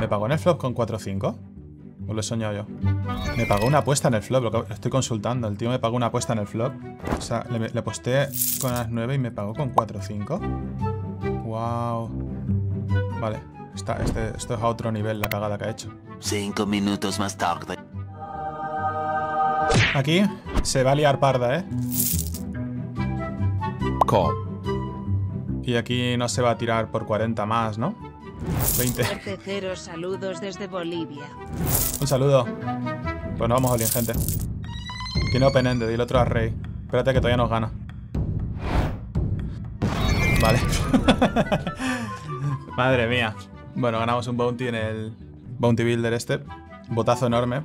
¿Me pagó en el flop con 4-5? ¿O lo he soñado yo? Me pagó una apuesta en el flop, lo, estoy consultando. El tío me pagó una apuesta en el flop. O sea, le, le aposté con las 9 y me pagó con 4-5. Wow. Vale, está, este, esto es a otro nivel la cagada que ha hecho. Cinco minutos más tarde. Aquí se va a liar parda, ¿eh? Call. Y aquí no se va a tirar por 40 más, ¿no? 20. Cero saludos desde Bolivia. Un saludo. Pues nos vamos a Olin, gente. Tiene open ended y el otro a Rey. Espérate que todavía nos gana. Vale. Madre mía. Bueno, ganamos un bounty en el Bounty Builder este. Botazo enorme.